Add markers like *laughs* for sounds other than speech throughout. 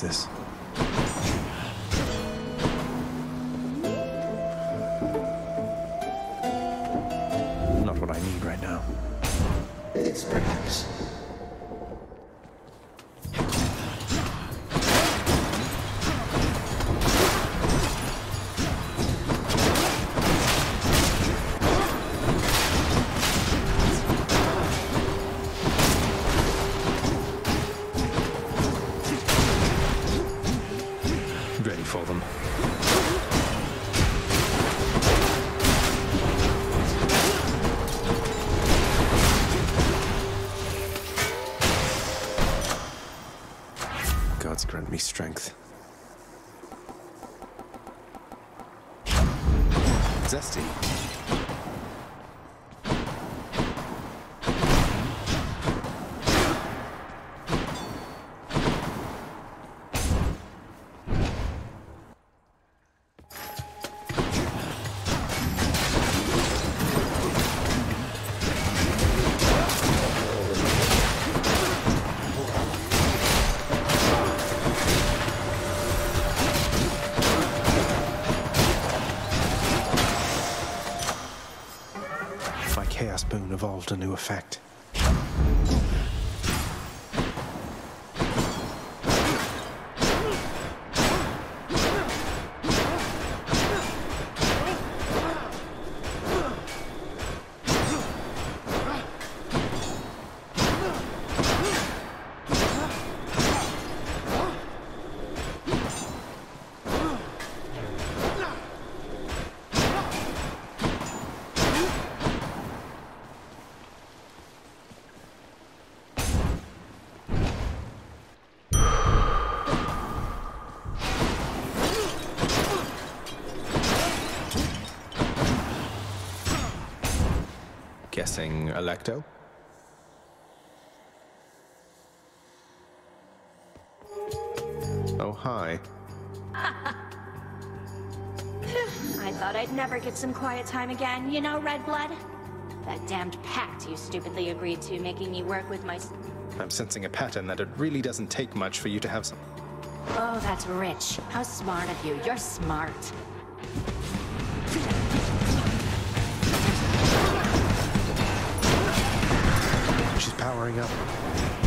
This. Not what I need right now. Experience. Ready strength. Boon evolved a Alecto? Oh, hi. *laughs* I thought I'd never get some quiet time again, you know, Red Blood? That damned pact you stupidly agreed to, making me work with my. I'm sensing a pattern that it really doesn't take much for you to have some. Oh, that's rich. How smart of you. You're smart. Powering up.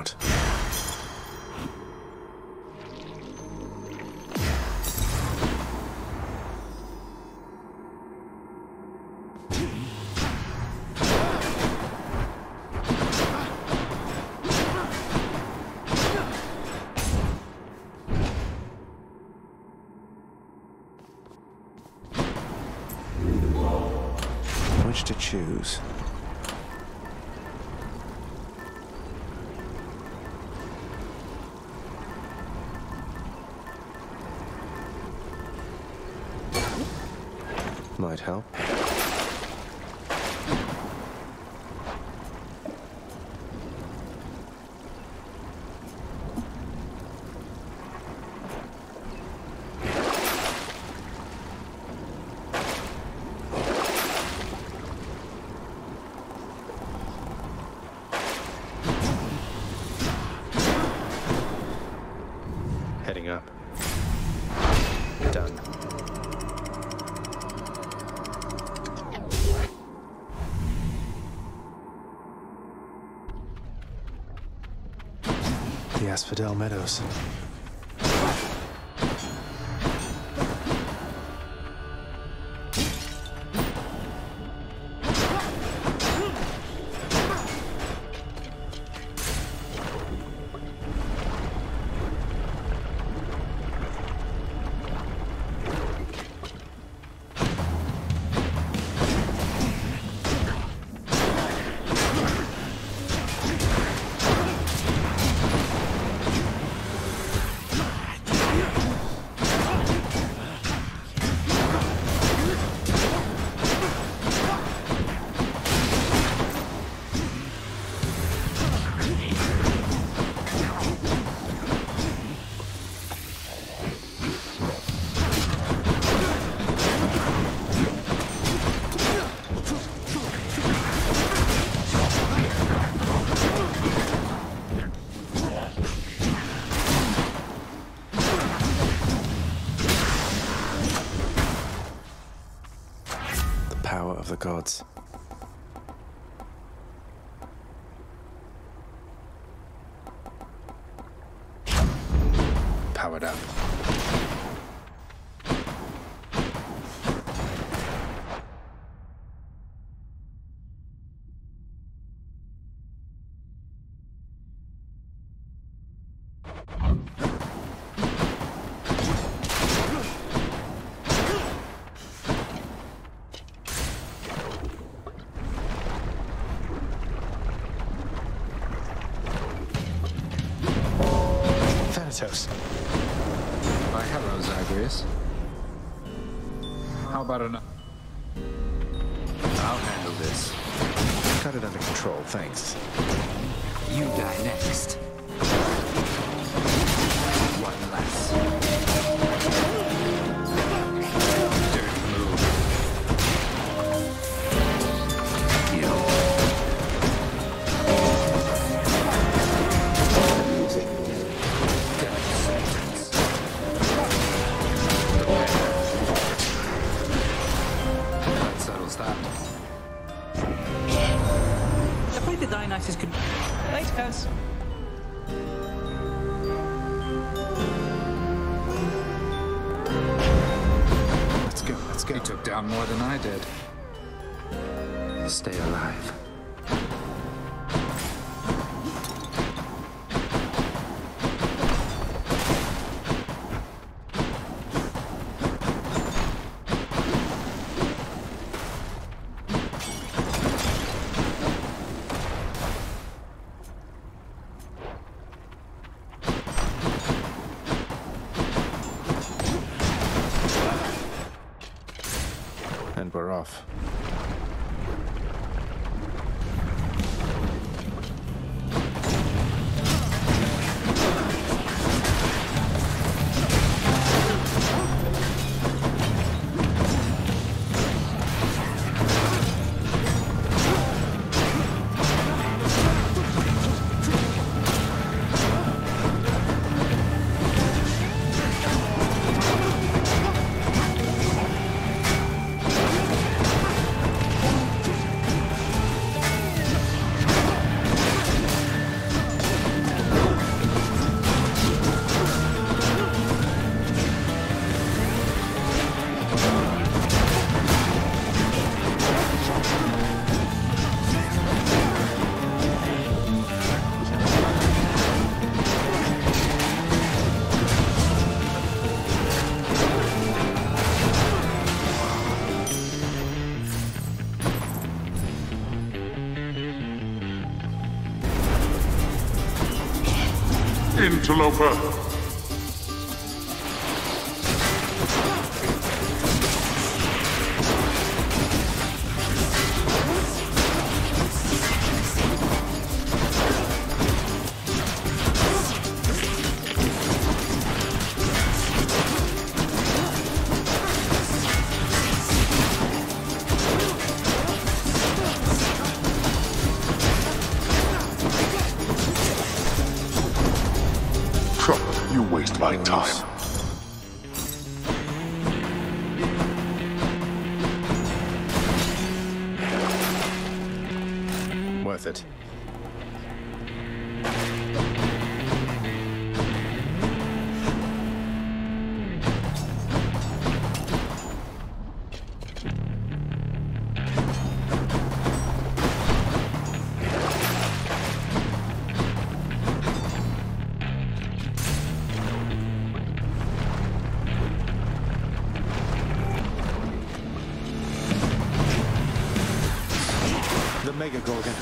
out. Which to choose? help? Asphodel Meadows. Why, hello, Zagreus. How about an... I'll handle this. Got it under control, thanks. off. Interloper! Worth it. The Mega Gorgon.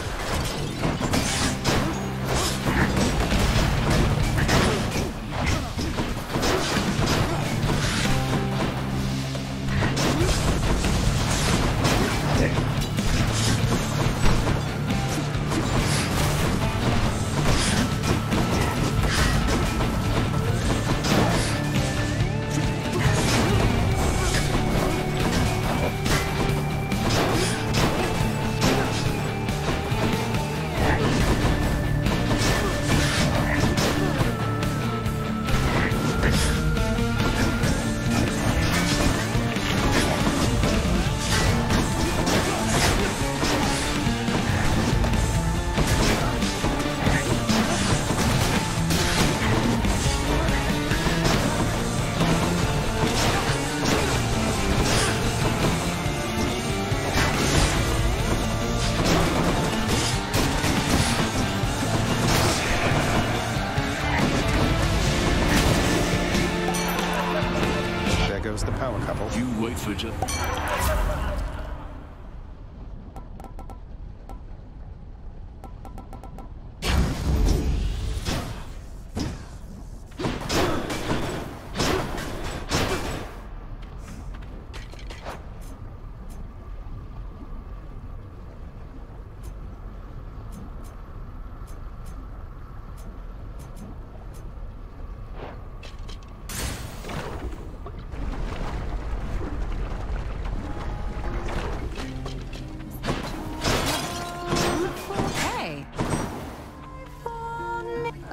You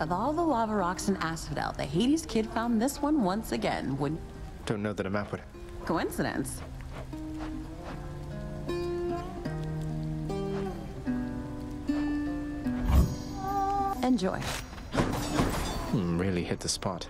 Of all the lava rocks in Asphodel, the Hades kid found this one once again. Would Don't know that a map would. coincidence? Enjoy. Hmm, really hit the spot.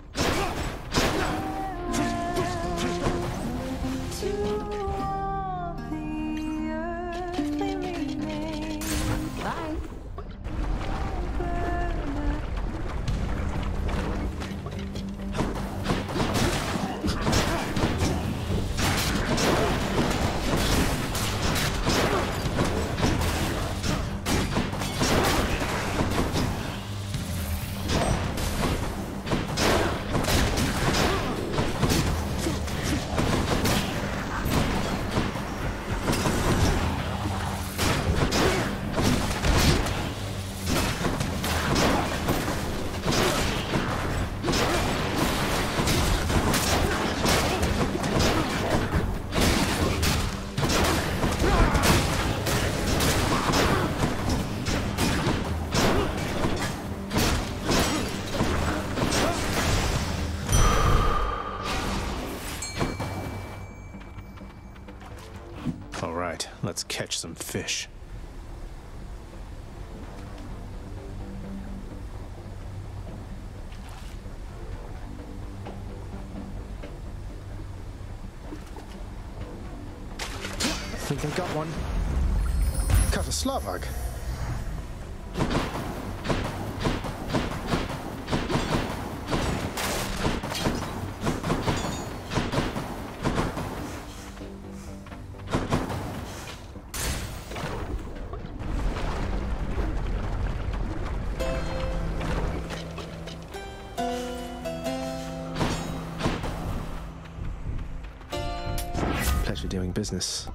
Pleasure doing business.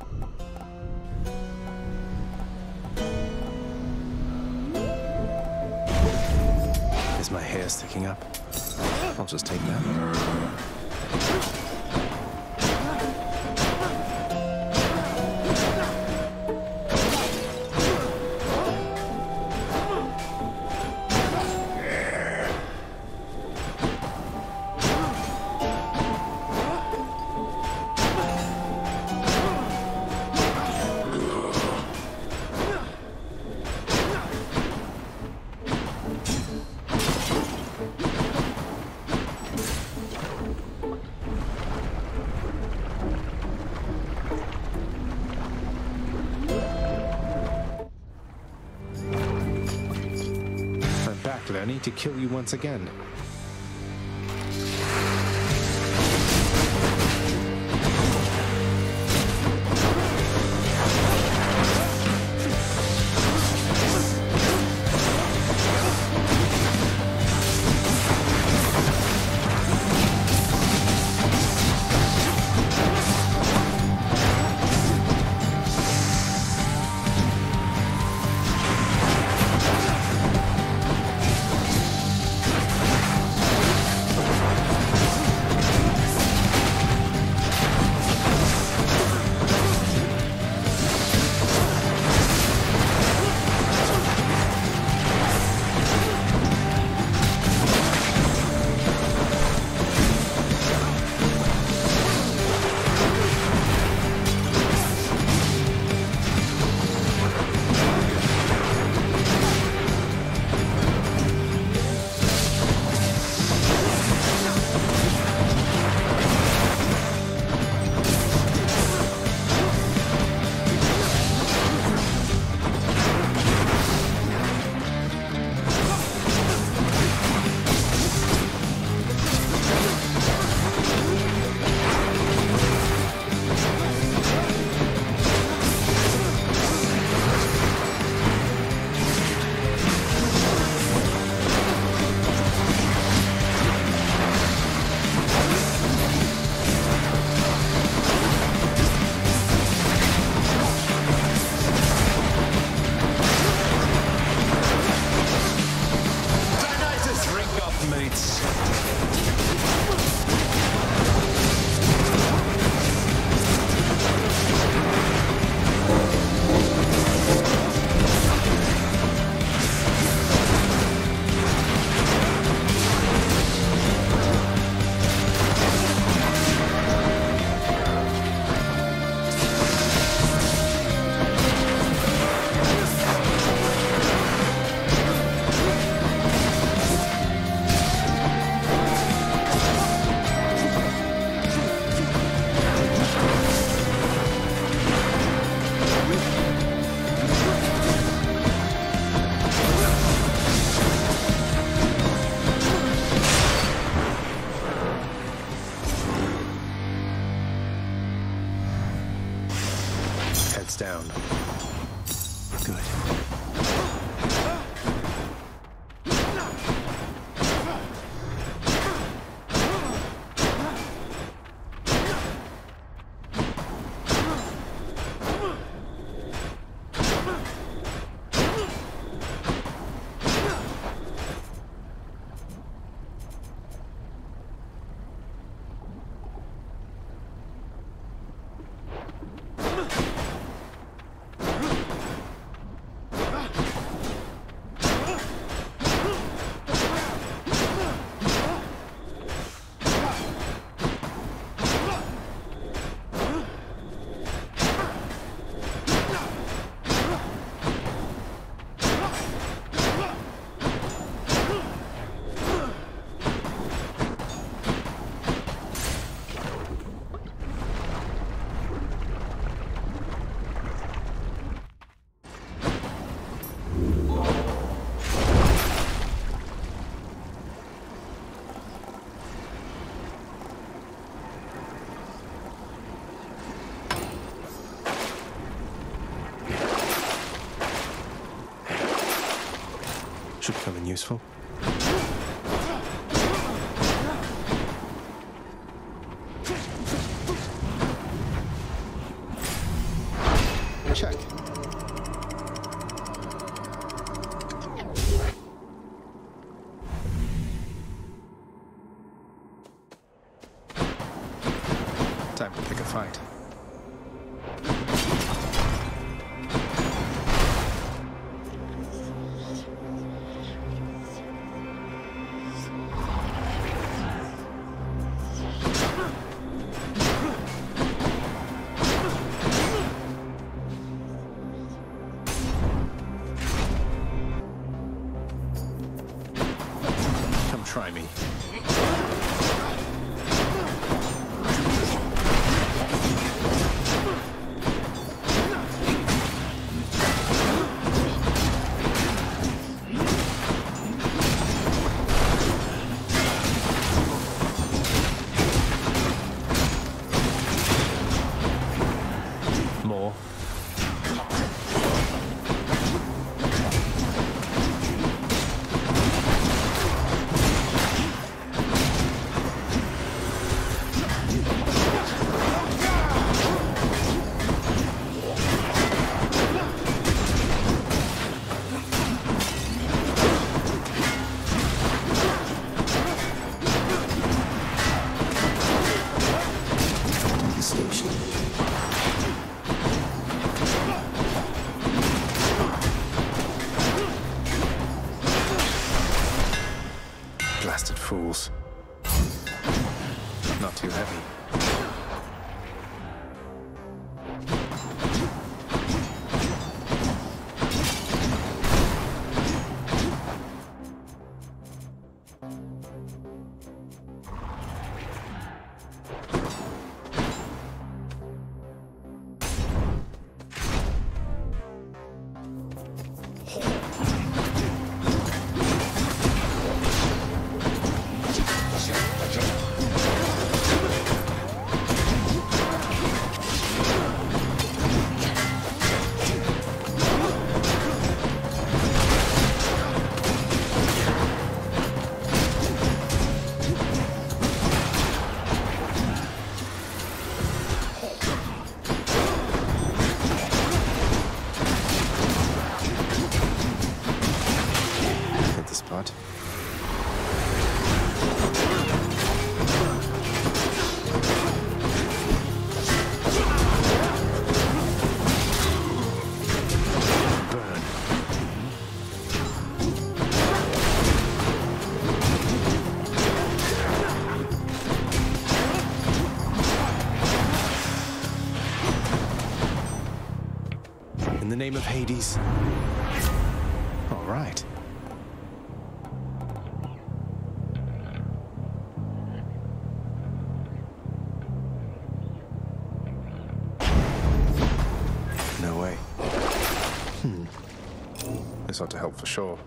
Sticking up? I'll just take that. To kill you once again. Useful. the name of Hades. All right. No way. Hmm. This ought to help for sure.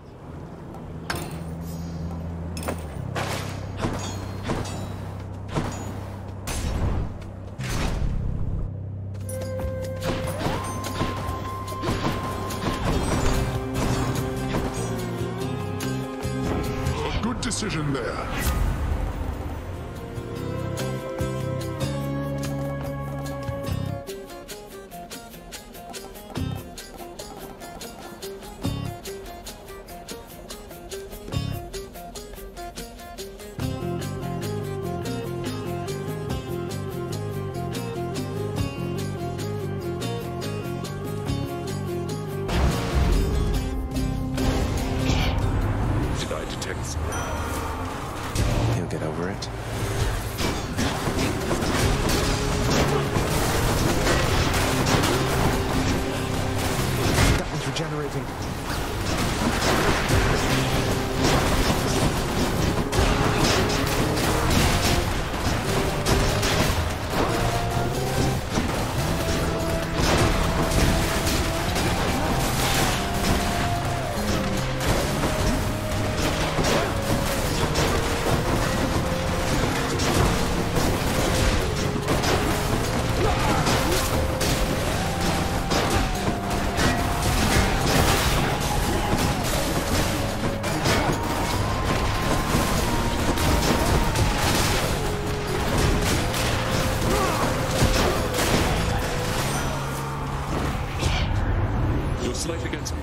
Slight against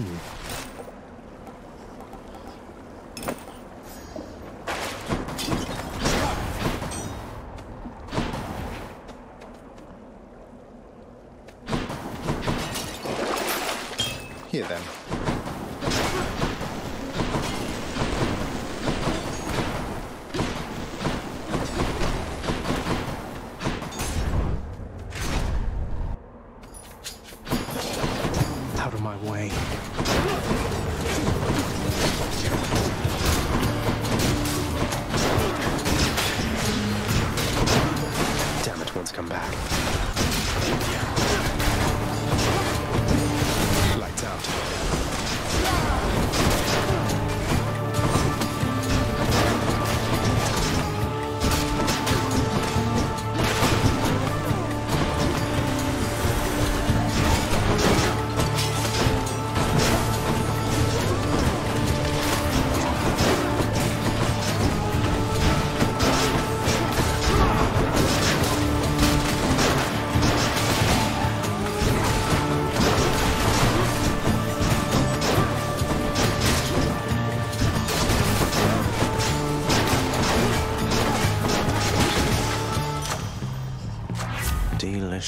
Here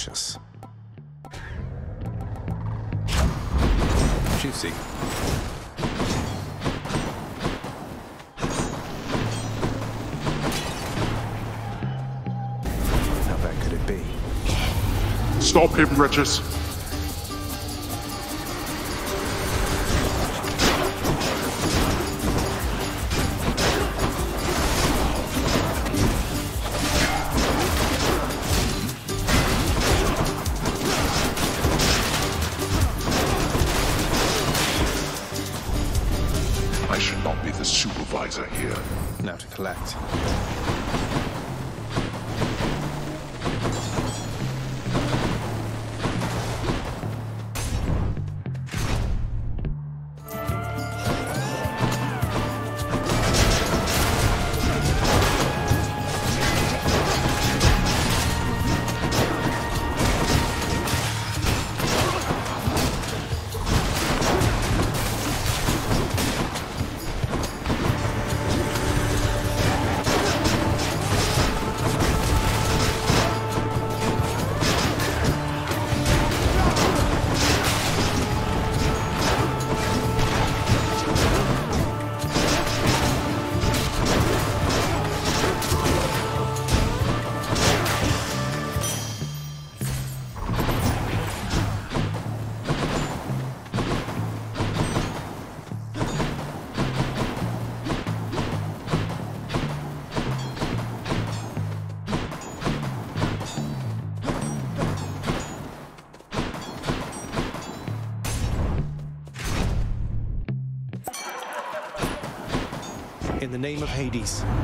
delicious. Juicy. How bad could it be? Stop him, Regis. Now to collect. Name of Hades.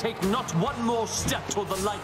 Take not one more step toward the light.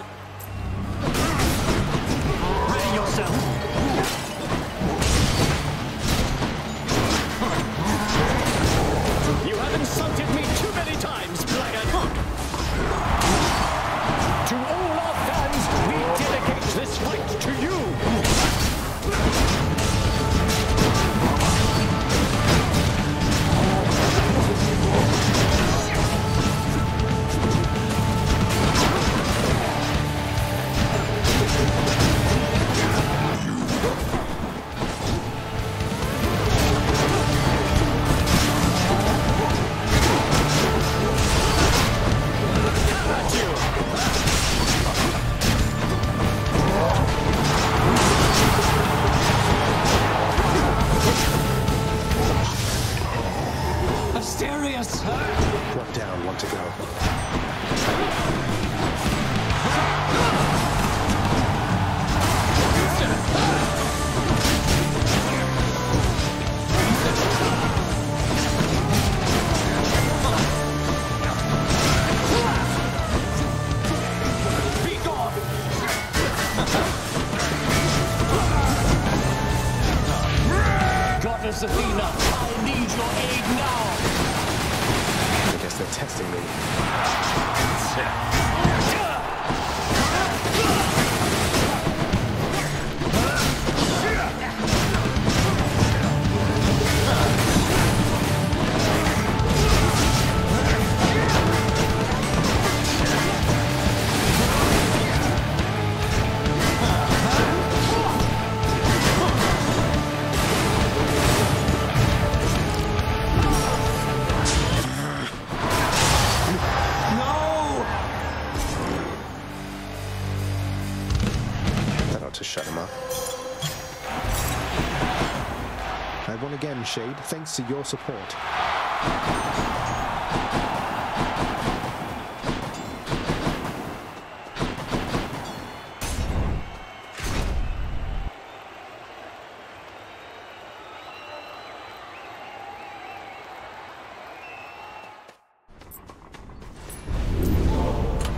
Shade, thanks to your support.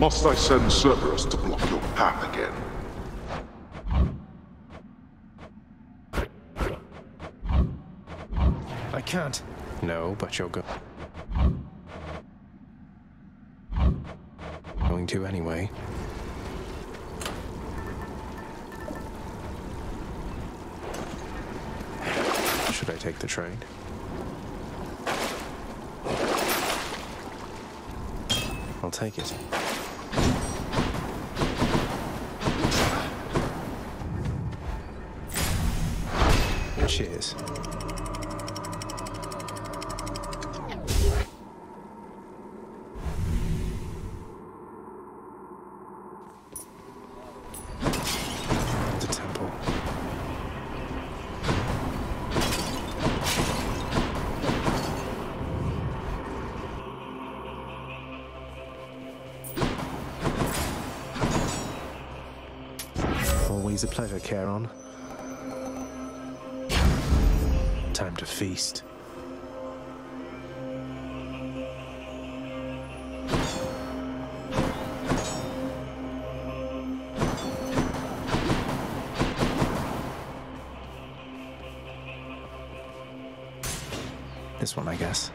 Must I send Cerberus to block your path again? I can't. No, but you're go- going to anyway. Should I take the train? I'll take it. Cheers. Charon. Time to feast. This one, I guess.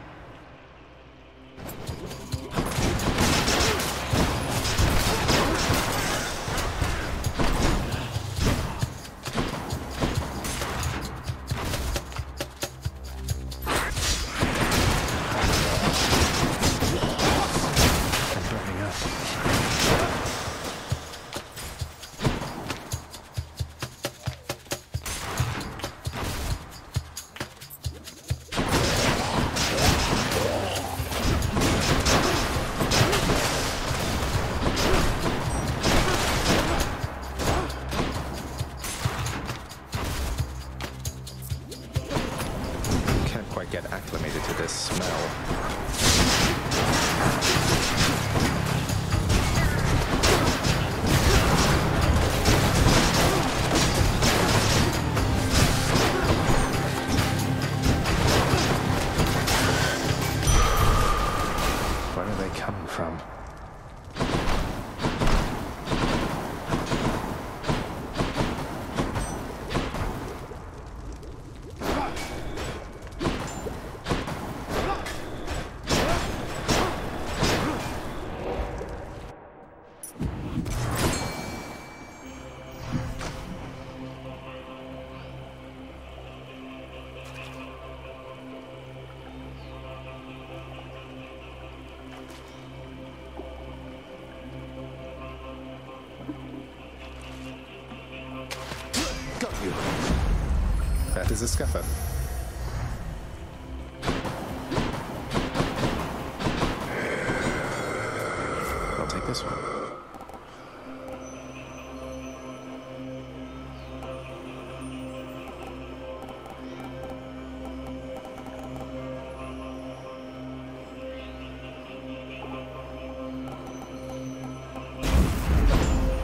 A scuffer. I'll take this one.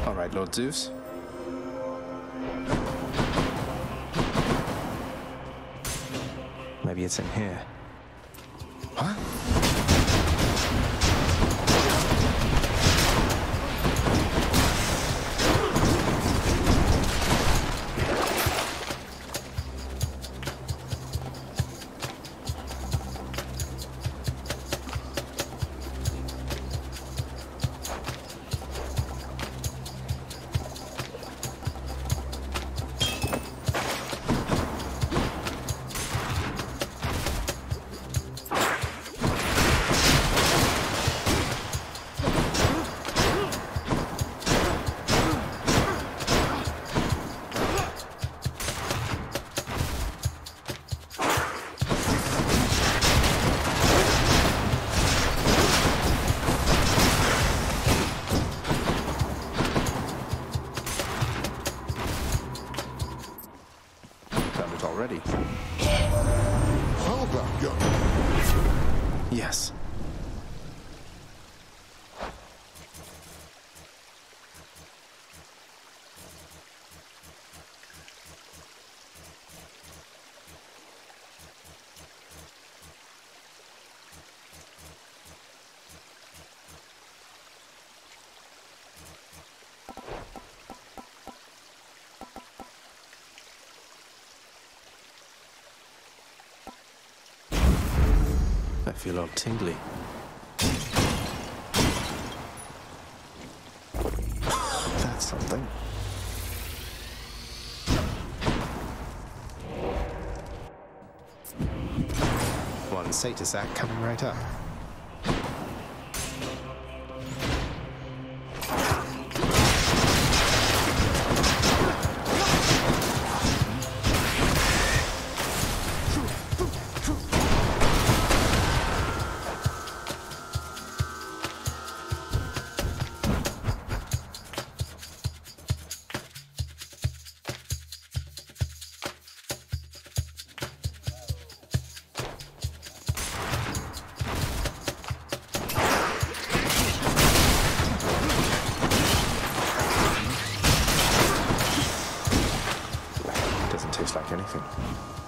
All right, Lord Zeus. It's in here. Feel all tingly. That's something. One Satyr Sack coming right up. Taste like anything.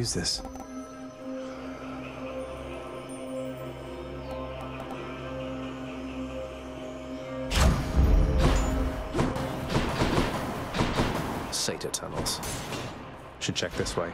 Use this. Satyr tunnels. Should check this way.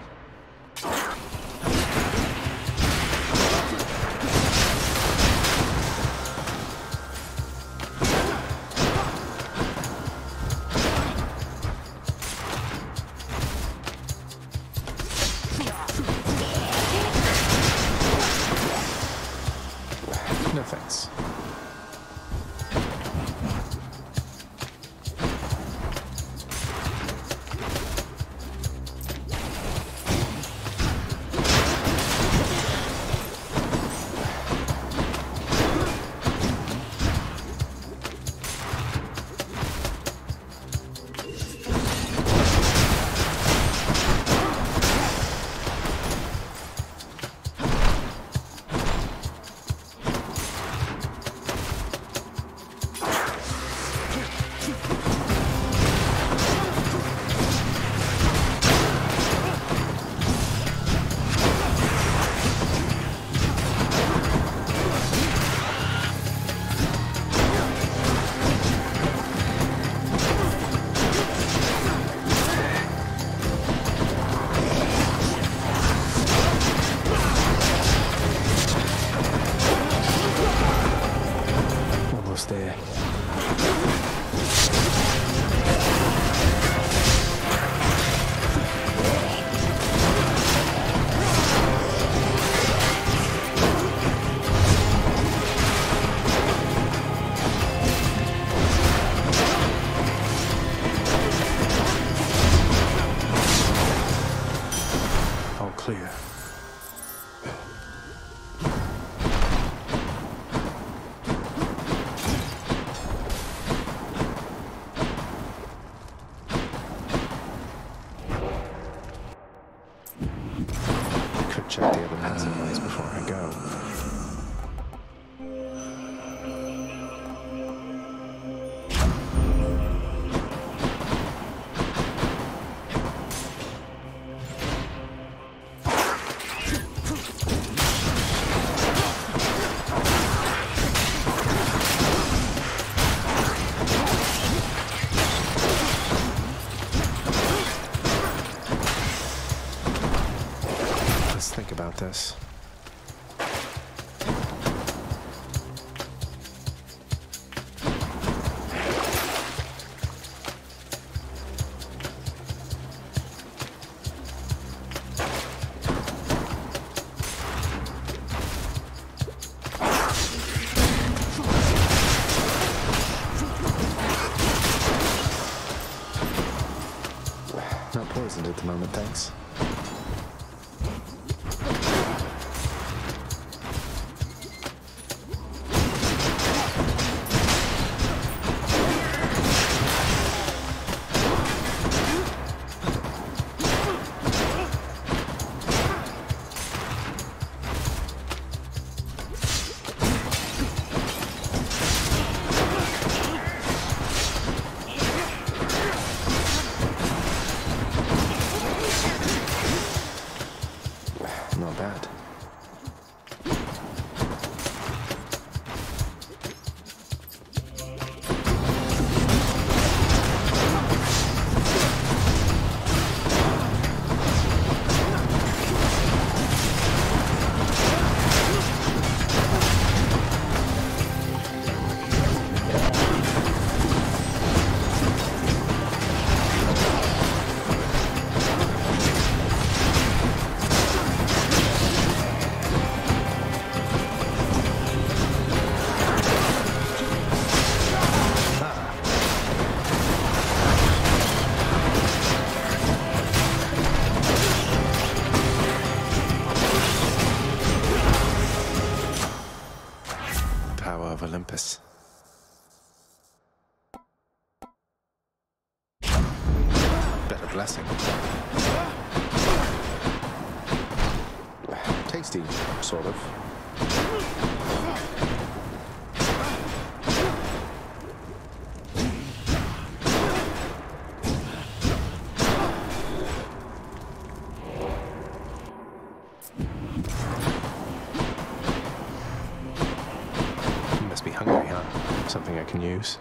news.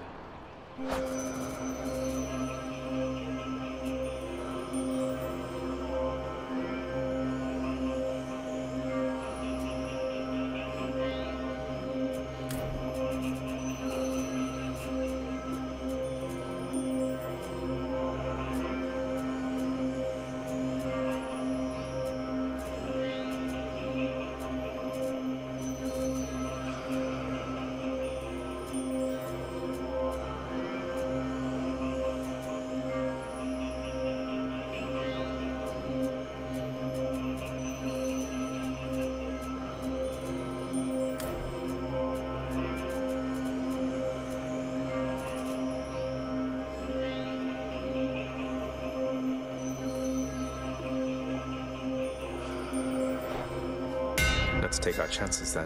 take our chances then.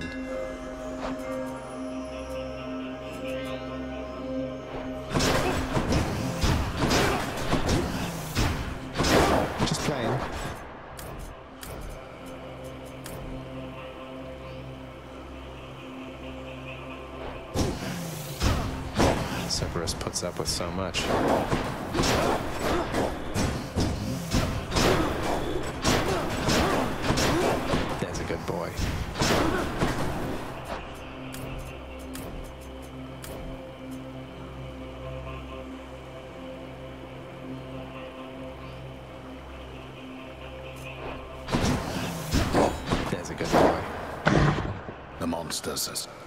Just playing. Cerberus puts up with so much. does this.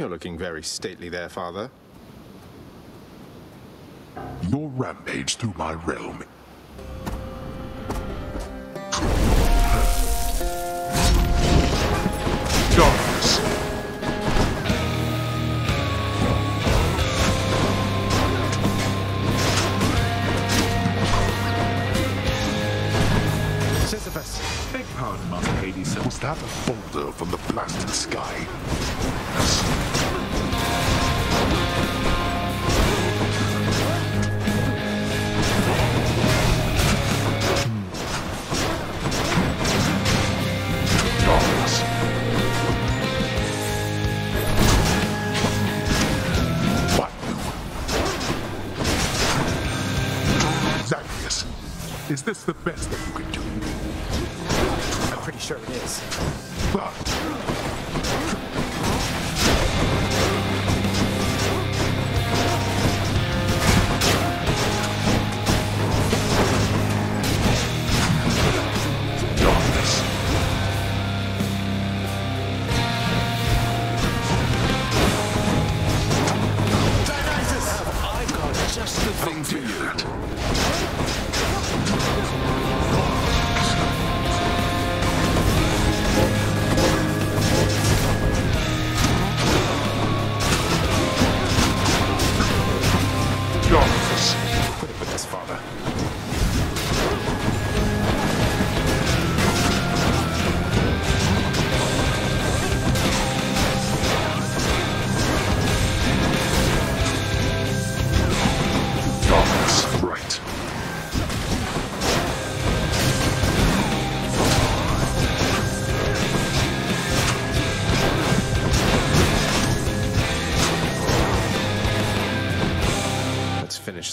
You're looking very stately there, Father. Your rampage through my realm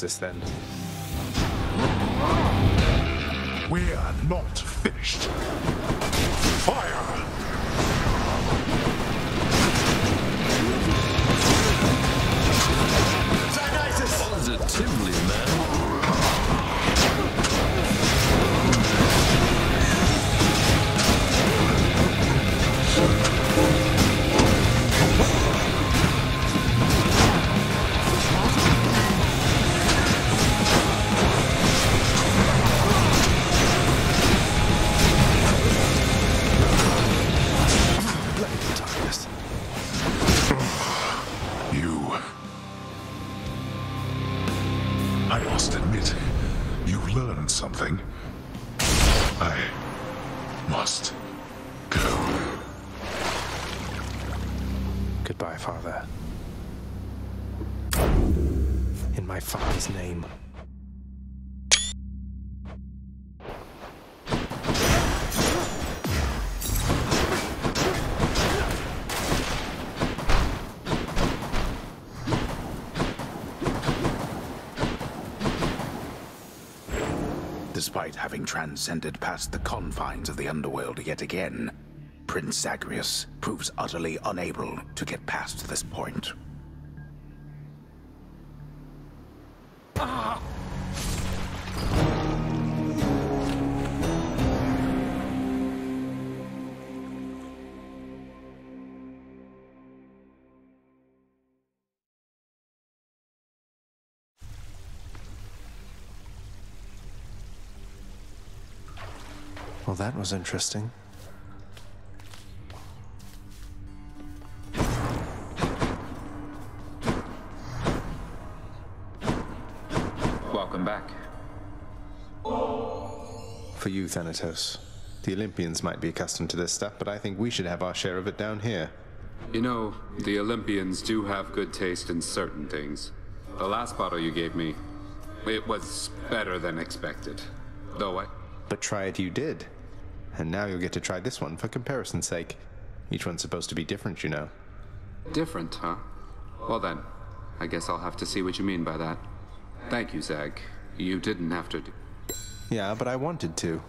this then. Despite having transcended past the confines of the underworld yet again, Prince Zagreus proves utterly unable to get past this point. That was interesting. Welcome back. For you, Thanatos. The Olympians might be accustomed to this stuff, but I think we should have our share of it down here. You know, the Olympians do have good taste in certain things. The last bottle you gave me, it was better than expected. Though I. But try it you did. And now you'll get to try this one for comparison's sake. Each one's supposed to be different, you know. Different, huh? Well then, I guess I'll have to see what you mean by that. Thank you, Zag. You didn't have to. Do- Yeah, but I wanted to.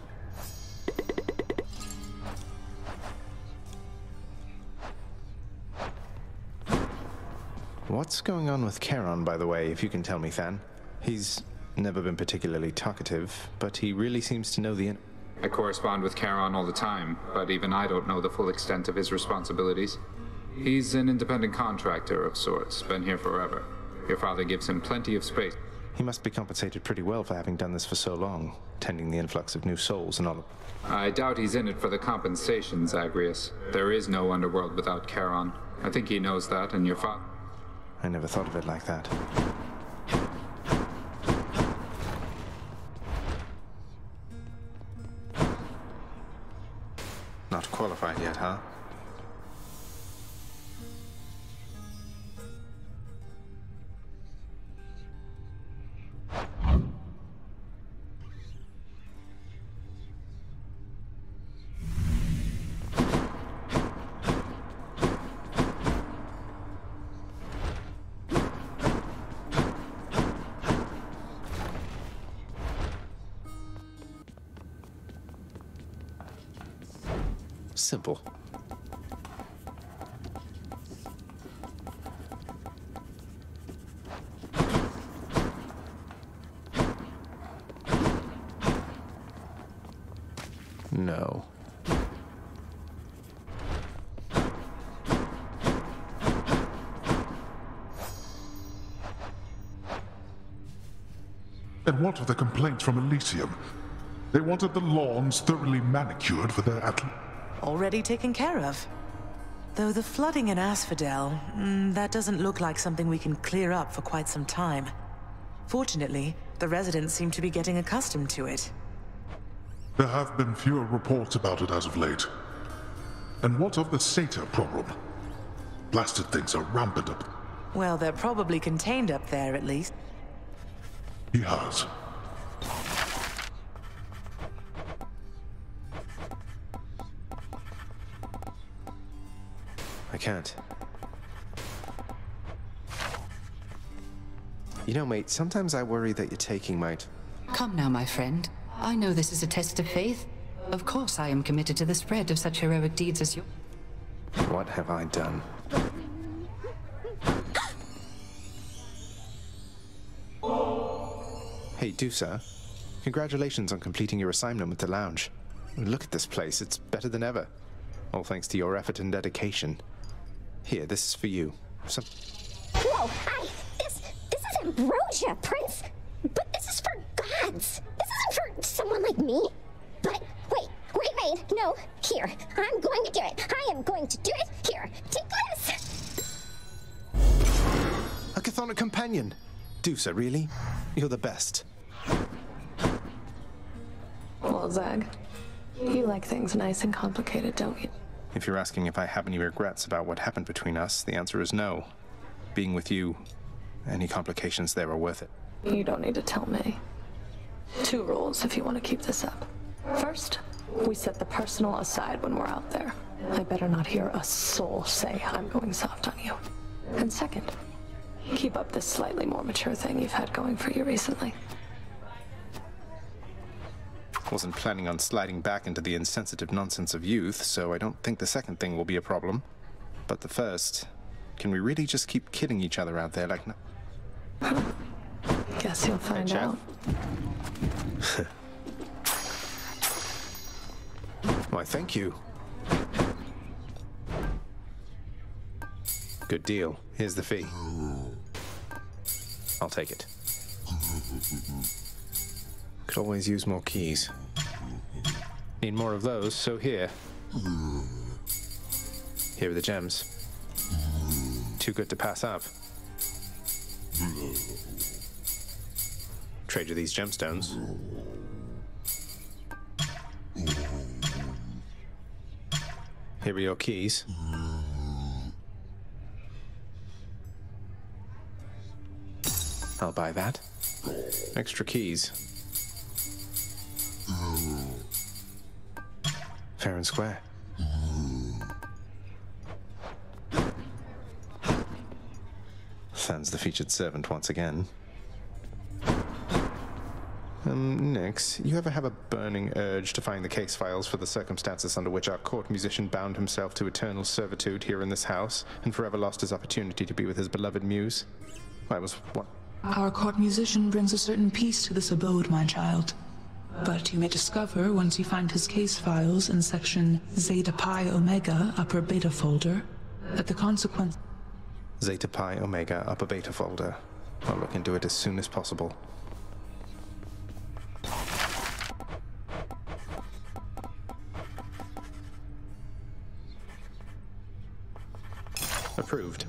What's going on with Charon, by the way, if you can tell me, Than? He's never been particularly talkative, but he really seems to know the. I correspond with Charon all the time, but even I don't know the full extent of his responsibilities. He's an independent contractor of sorts, been here forever. Your father gives him plenty of space. He must be compensated pretty well for having done this for so long, tending the influx of new souls and all of. I doubt he's in it for the compensation, Zagreus. There is no underworld without Charon. I think he knows that, and your father. I never thought of it like that. Not qualified yet, huh? Simple. No. And what of the complaints from Elysium? They wanted the lawns thoroughly manicured for their athlete. Already taken care of. Though the flooding in Asphodel, mm, that doesn't look like something we can clear up for quite some time. Fortunately, the residents seem to be getting accustomed to it. There have been fewer reports about it as of late. And what of the Satyr problem? Blasted things are rampant up. Well, they're probably contained up there, at least. He has. I can't. You know, mate, sometimes I worry that you're taking might. Come now, my friend. I know this is a test of faith. Of course I am committed to the spread of such heroic deeds as you. What have I done? Hey, Dusa. Congratulations on completing your assignment with the lounge. Look at this place, it's better than ever. All thanks to your effort and dedication. Here, this is for you. Some. Whoa, I. This. This is ambrosia, Prince! But this is for gods! This isn't for someone like me! But, wait, wait, wait, no, here. I'm going to do it. I am going to do it. Here, take this! A Chthonic companion! Dusa, really? You're the best. Well, Zag, you like things nice and complicated, don't you? If you're asking if I have any regrets about what happened between us, the answer is no. Being with you, any complications there are worth it. You don't need to tell me. Two rules if you want to keep this up. First, we set the personal aside when we're out there. I better not hear a soul say I'm going soft on you. And second, keep up this slightly more mature thing you've had going for you recently. Wasn't planning on sliding back into the insensitive nonsense of youth, so I don't think the second thing will be a problem. But the first, can we really just keep kidding each other out there like no? Guess you'll find Chef. out. Why, thank you. Good deal. Here's the fee. I'll take it. Could always use more keys. Need more of those, so here. Here are the gems. Too good to pass up. Trade you these gemstones. Here are your keys. I'll buy that. Extra keys. Fair and square. Sans the featured servant once again. Um, Nyx, you ever have a burning urge to find the case files for the circumstances under which our court musician bound himself to eternal servitude here in this house and forever lost his opportunity to be with his beloved muse? I was what? Our court musician brings a certain peace to this abode, my child. But you may discover once you find his case files in section Zeta Pi Omega, upper beta folder, that the consequence. Zeta Pi Omega Upper Beta folder. I'll look into it as soon as possible. Approved.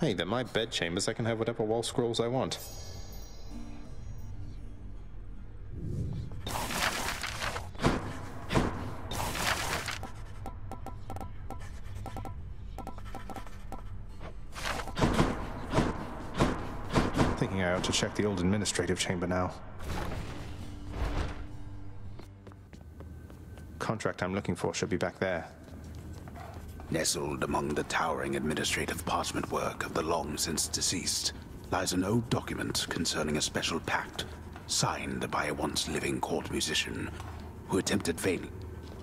Hey, they're my bed chambers. I can have whatever wall scrolls I want. To check the old administrative chamber now. Contract I'm looking for should be back there. Nestled among the towering administrative parchment work of the long since deceased lies an old document concerning a special pact signed by a once living court musician who attempted vain.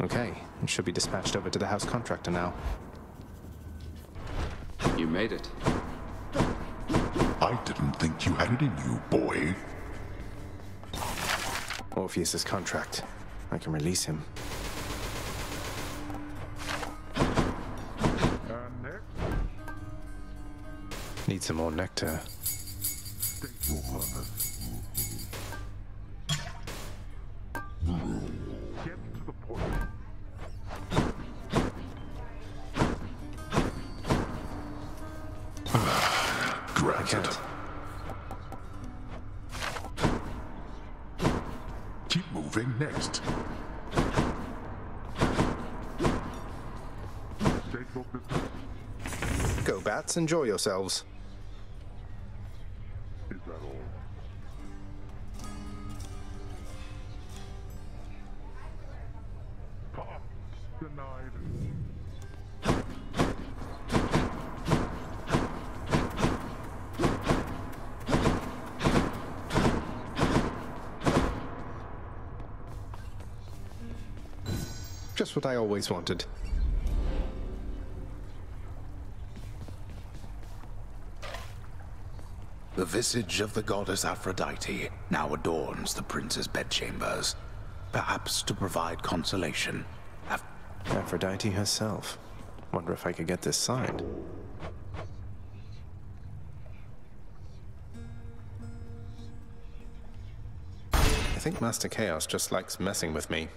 Okay, it should be dispatched over to the house contractor now. You made it. I didn't think you had it in you, boy. Orpheus's contract. I can release him. Need some more nectar. Keep moving next. Go, bats, enjoy yourselves. What I always wanted. The visage of the goddess Aphrodite now adorns the prince's bedchambers, perhaps to provide consolation. Af- Aphrodite herself. Wonder if I could get this signed. I think Master Chaos just likes messing with me.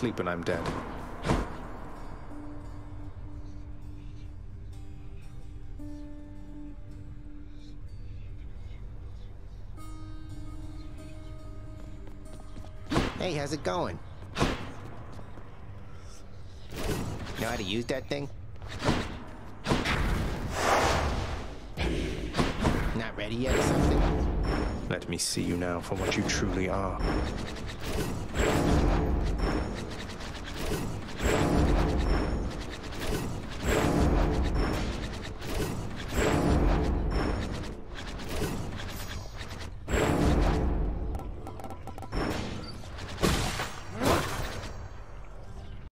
Sleep when I'm dead. Hey, how's it going? Know how to use that thing? Not ready yet or something? Let me see you now for what you truly are.